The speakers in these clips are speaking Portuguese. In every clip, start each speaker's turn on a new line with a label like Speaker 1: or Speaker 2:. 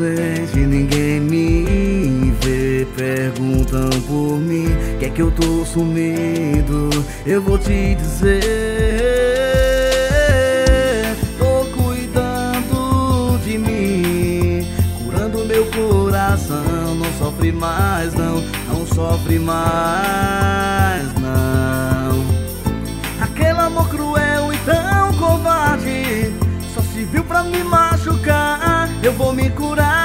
Speaker 1: desejo e ninguém me vê. Perguntam por mim, que é que eu tô sumido? Eu vou te dizer Tô cuidando de mim Curando meu coração. Não sofre mais não, não sofre mais não. Aquele amor cruel e tão covarde Só serviu pra me machucar eu vou me curar.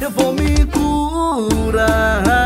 Speaker 1: eu vou me curar.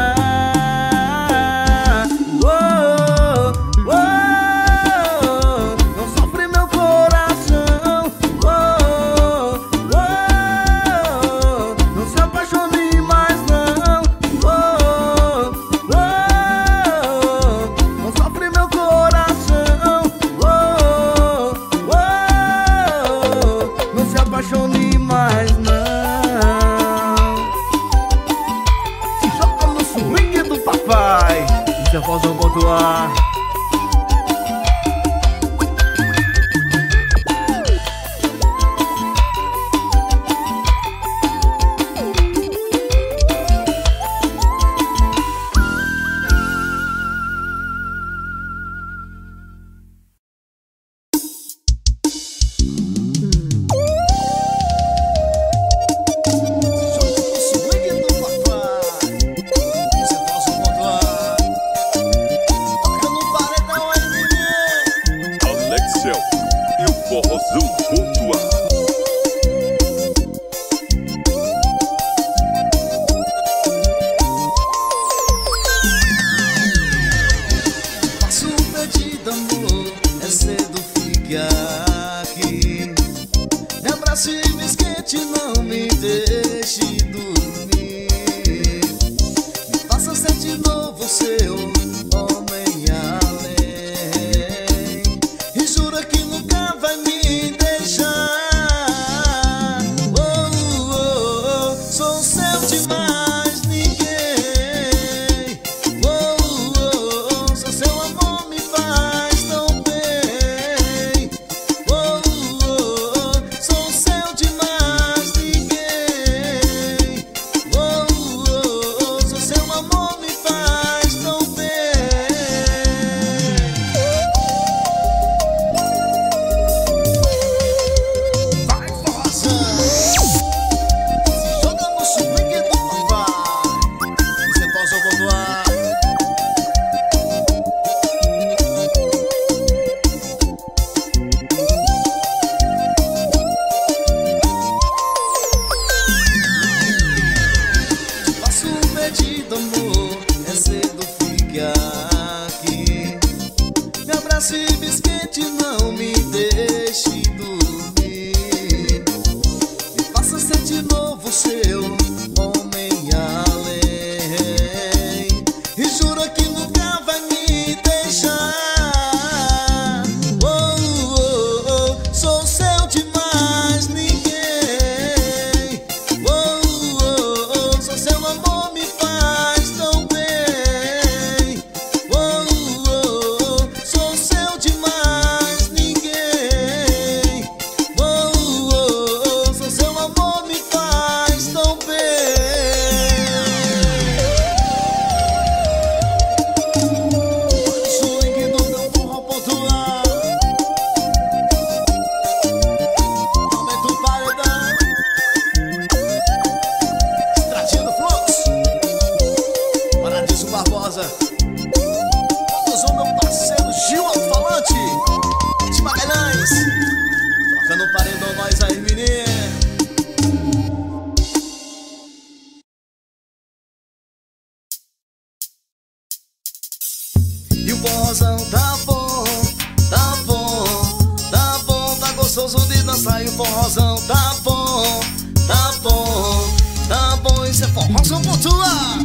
Speaker 2: Forrozão
Speaker 1: tá bom, tá bom, tá bom. Isso é forrozão pontuar.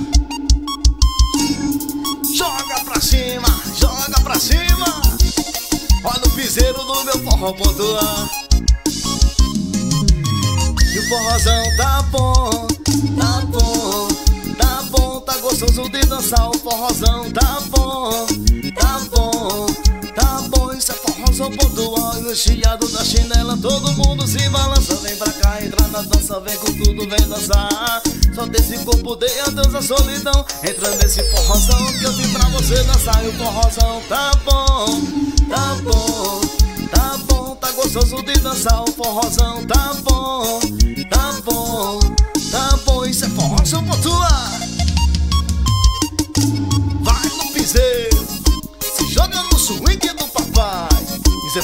Speaker 1: Joga pra cima, joga pra cima. Olha o piseiro do meu forró pontuar. E o forrozão tá bom, tá bom, tá bom, tá gostoso de dançar. O forrozão tá bom, tá bom, tá bom. Isso é forrozão pontual. E o chiado da chinela, todo mundo se balança. Vem pra cá, entra na dança, vem com tudo, vem dançar. Só desse corpo dei adeus à solidão. Entra nesse forrozão que eu vim pra você dançar. E o forrozão tá bom, tá bom, tá bom, tá gostoso de dançar. O forrozão tá bom, tá bom, tá bom. Isso é forrozão pontuar.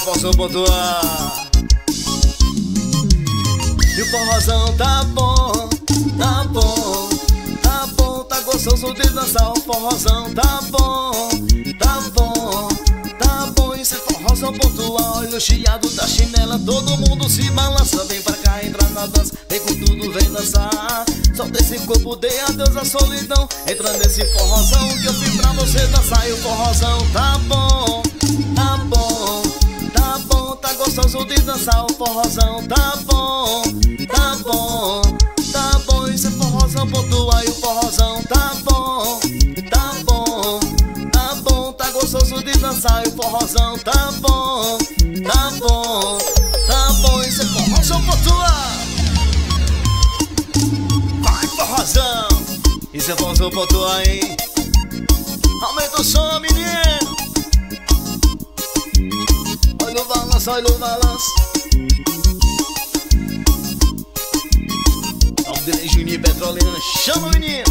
Speaker 1: Forrozão pontuar. E o forrozão tá bom, tá bom, tá bom, tá gostoso de dançar. O forrozão tá bom, tá bom, tá bom. Isso é forrozão pontual. Olha o chiado da chinela, todo mundo se balança. Vem pra cá, entra na dança, vem com tudo, vem dançar. Solta esse corpo, dê adeus à solidão. Entra nesse forrozão que eu fiz pra você dançar. E o forrozão tá bom, tá bom, tá gostoso de dançar. O forrozão tá bom, tá bom, tá bom. É forrozão pontual. E o forrozão tá bom, tá bom, tá bom, tá gostoso de dançar. E o forrozão tá bom, tá bom, tá bom. É forrozão pontual. Vai, forrozão. É forrozão pontual, hein? Aumenta o som, menino. Olha o balanço, olha o balanço. Nome dele é Juninho Petrolina. Chama o menino.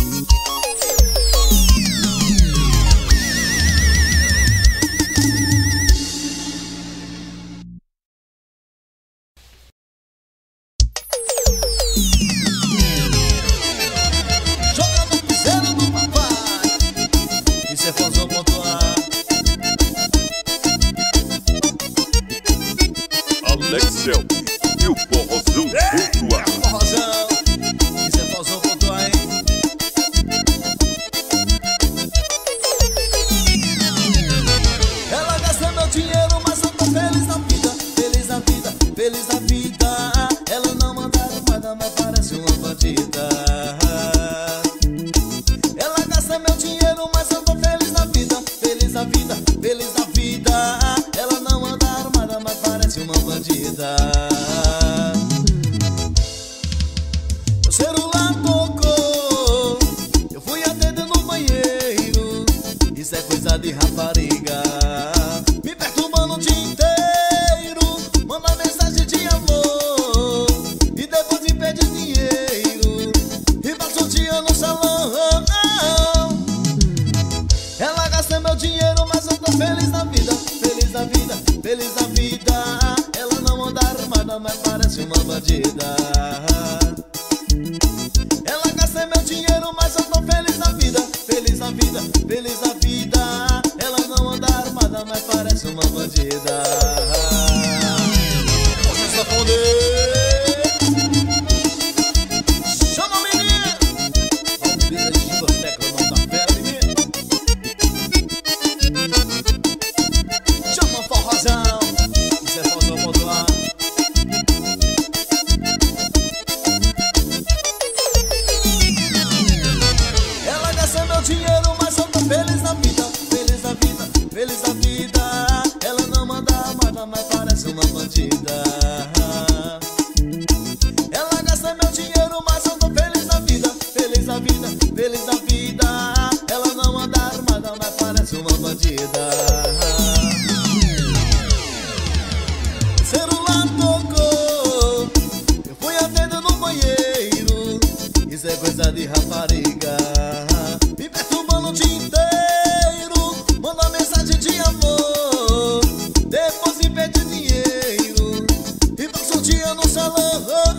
Speaker 1: no salão oh,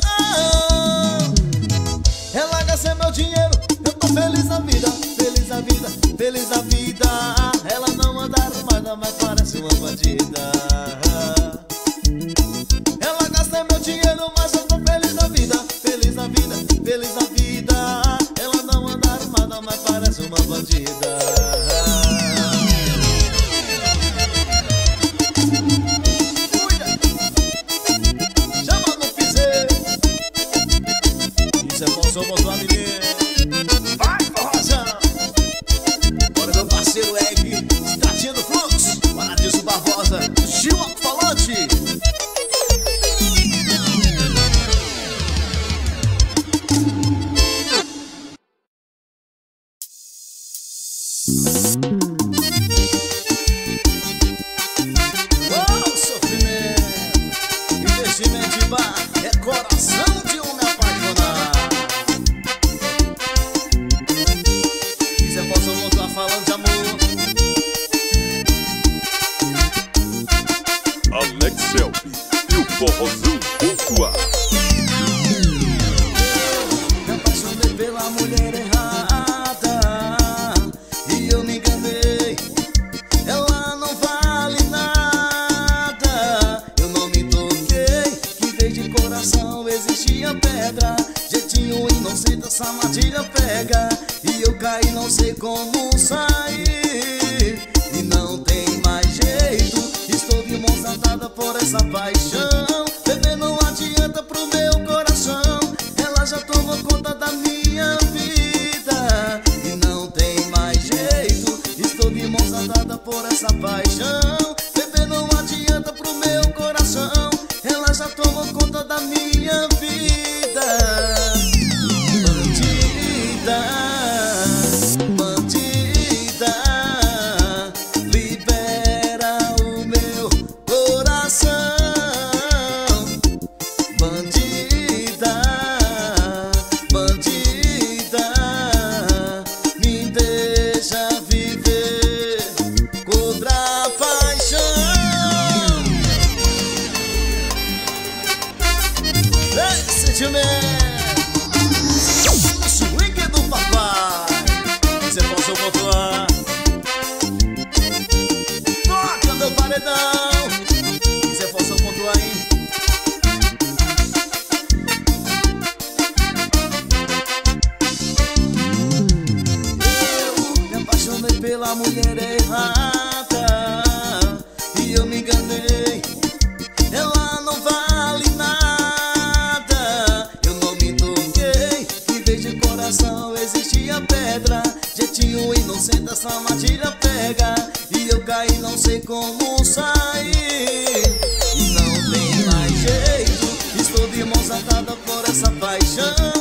Speaker 1: oh. Ela gasta é meu dinheiro, eu tô feliz na vida Feliz na vida, feliz na vida. Ela não anda armada, mas parece uma bandida. paixão. Bebê não adianta pro meu coração, ela já tomou conta da minha vida. aquela mulher é errada. E eu me enganei. Ela não vale nada. Eu não me toquei. Que desde o coração existia pedra. Jeitinho inocente essa matilha pega. E eu caí não sei como sair. E não tem mais jeito. Estou de mãos atadas por essa paixão.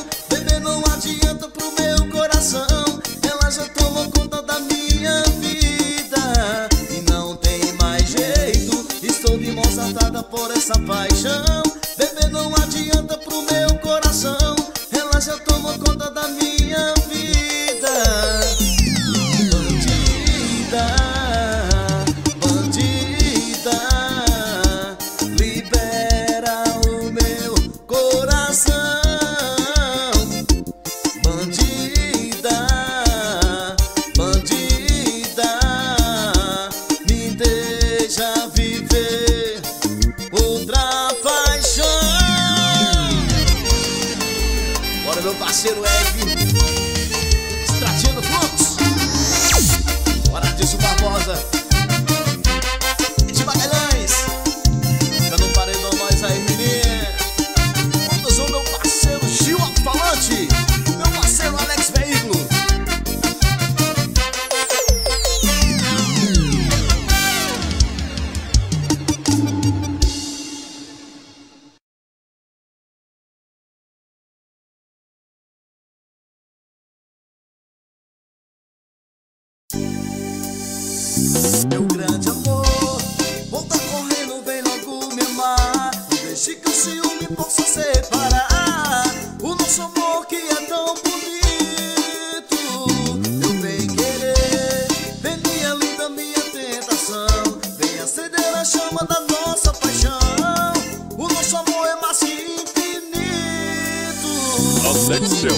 Speaker 1: chão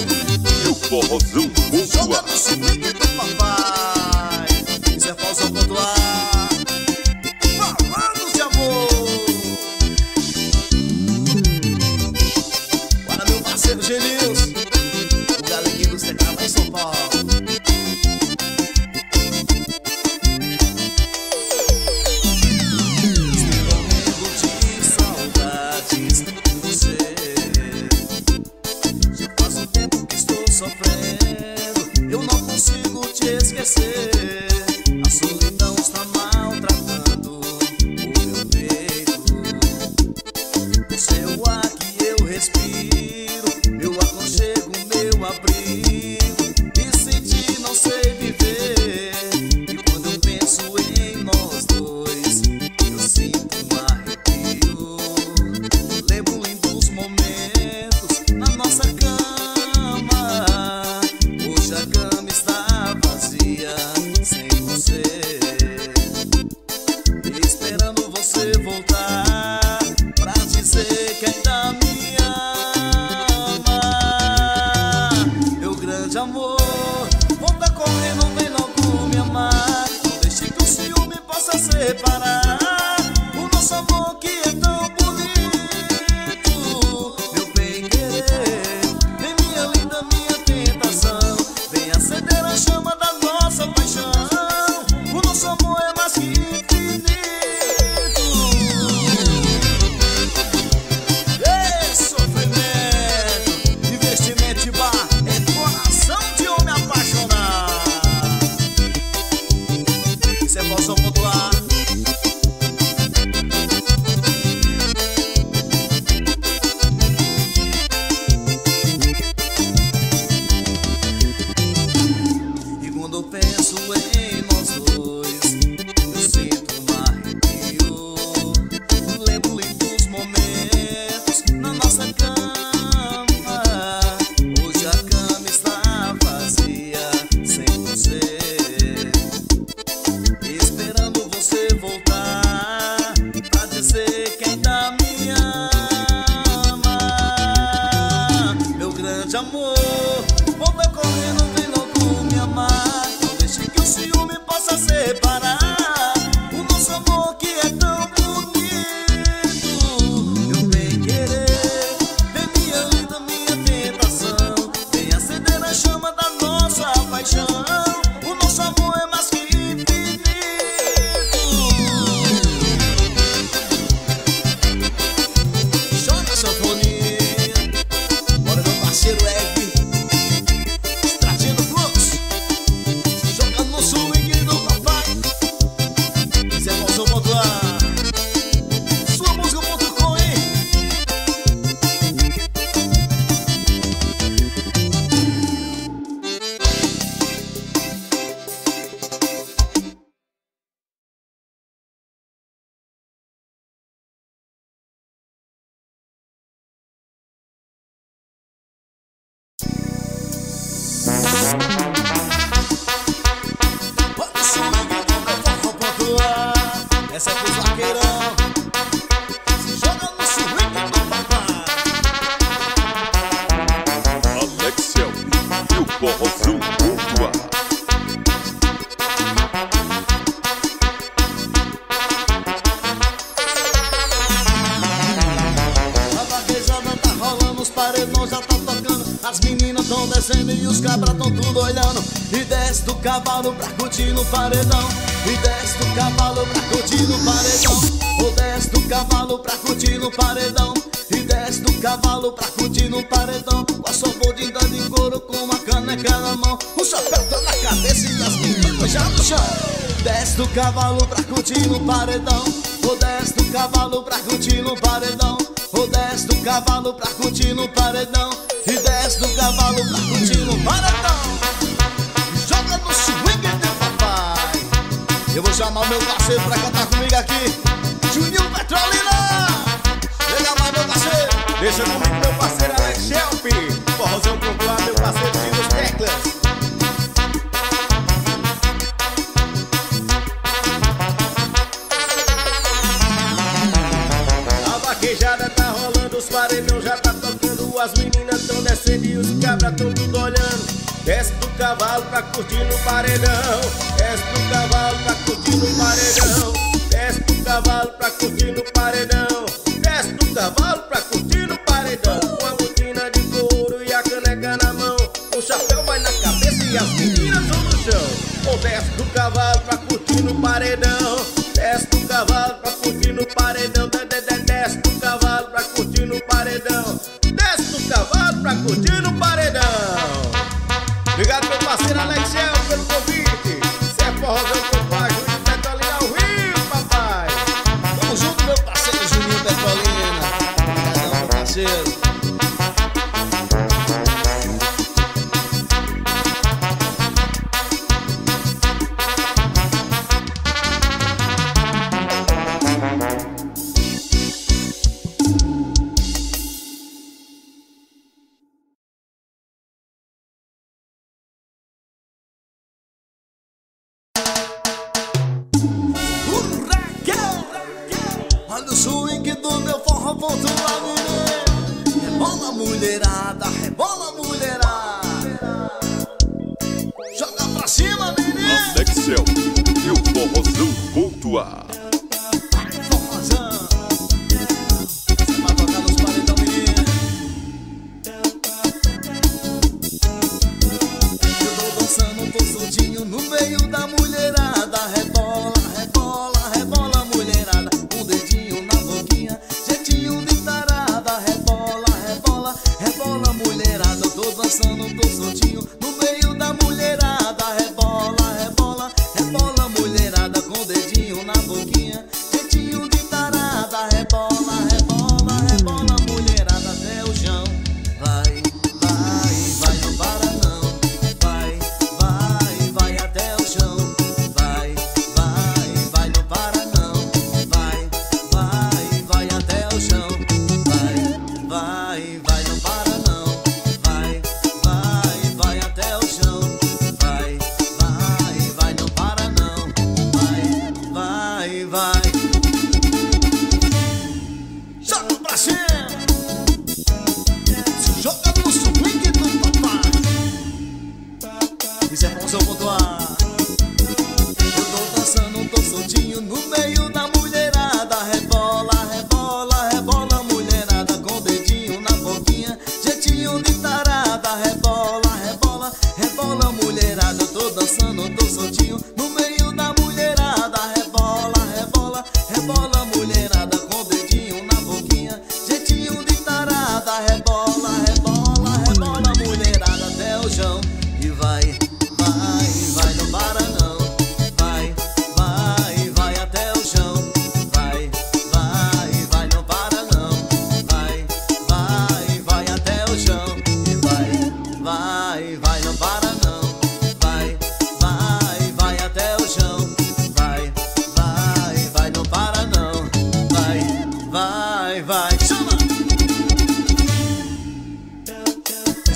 Speaker 1: e o forrozão voa. abrir. Essa é pros vaqueirão. Se joga no swing do papai.
Speaker 2: Alex Selby e o Forrozão.
Speaker 1: A vaquejada tá rolando, os paredões já tá tocando As meninas tão descendo e os cabras tão tudo olhando E desce do cavalo pra curtir no paredão cavalo pra curtir no paredão. Ou desce do cavalo pra curtir no paredão. E desce do cavalo pra curtir no paredão. Com a sua bodinha de couro com uma caneca na mão. O chapéu na cabeça e as meninas já no chão. Desce do cavalo pra curtir no paredão. Ou desce do cavalo pra curtir no paredão. Ou desce do cavalo pra curtir no paredão Eu vou chamar o meu parceiro pra cantar comigo aqui. Juninho Petrolina! Chega mais meu parceiro.
Speaker 3: Deixa comigo meu parceiro Alex Shelp Forrozão pontuar meu parceiro Tiro Teclas. A vaquejada tá rolando, os paredão já tá As meninas tão descendo e os cabras tão tudo olhando Desce do cavalo pra curtir no paredão. Desce do cavalo pra curtir no paredão. Desce do cavalo pra curtir no paredão. Desce do cavalo pra curtir no paredão. Com a botina de couro e a caneca na mão. O chapéu vai na cabeça e as meninas vão no chão. Ou desce do cavalo pra curtir no paredão cavalo pra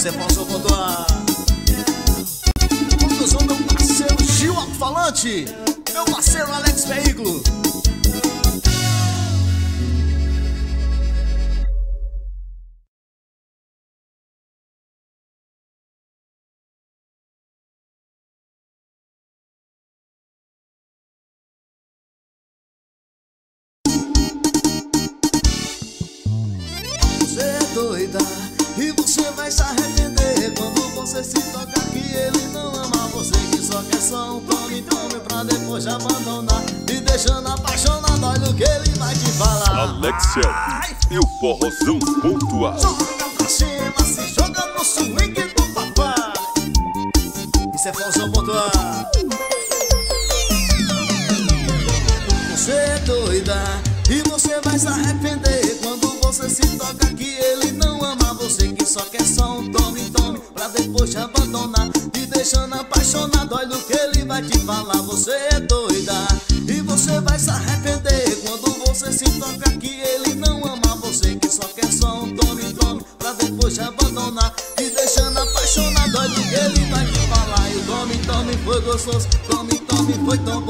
Speaker 1: você posso pontuar. Conclusão, meu parceiro Gil Alto Falante, meu parceiro Alex Veículo. te abandonar Me deixando apaixonado, olha o que ele vai te falar.
Speaker 2: Alexia e o Forrozão Pontual
Speaker 1: Joga pra cima, se joga no swing do papai Isso é Forrozão Pontual Você é doida e você vai se arrepender Quando você se toca que ele não ama você Que só quer só um tome, tome Pra depois te abandonar Te deixando apaixonado, olha o você é doida E você vai se arrepender quando você se toca que ele não ama você Que só quer só um tome, tome, pra depois te abandonar Te deixando apaixonado, olha o que ele vai te falar. E o tome, tome foi gostoso, tome, tome foi tão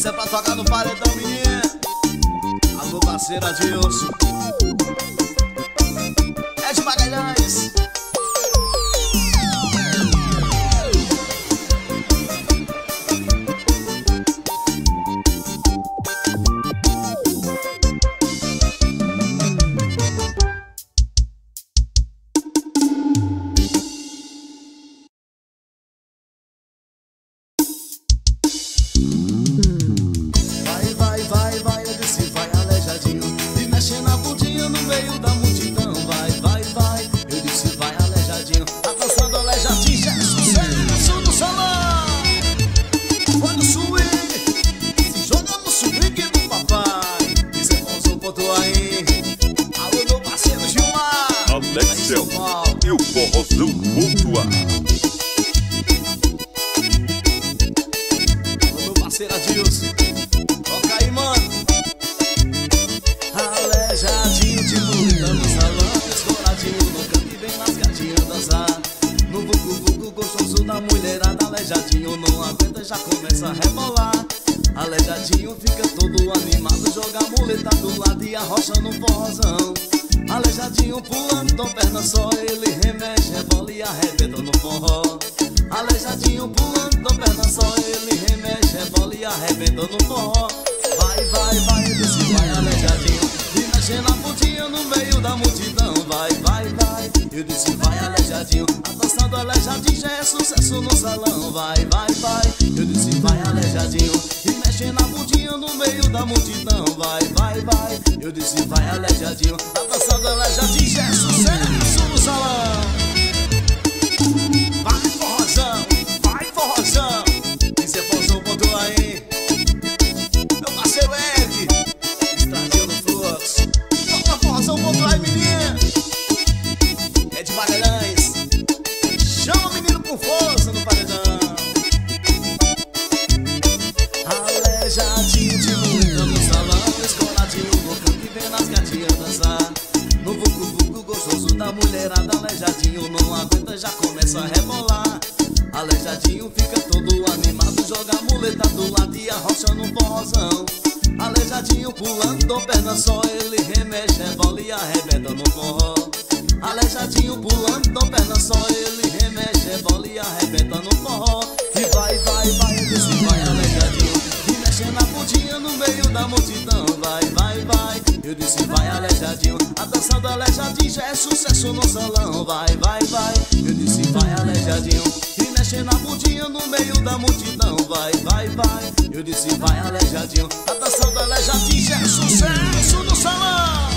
Speaker 1: Isso é pra tocar no paredão, menina. Alô, parceira Dilson É de Magalhães. parceiro Deus. vai, vai. Eu disse, vai aleijadinho. E mexendo a bundinha no meio da multidão, vai, vai, vai. Eu disse, vai aleijadinho. A dança do aleijadinho já é sucesso no salão.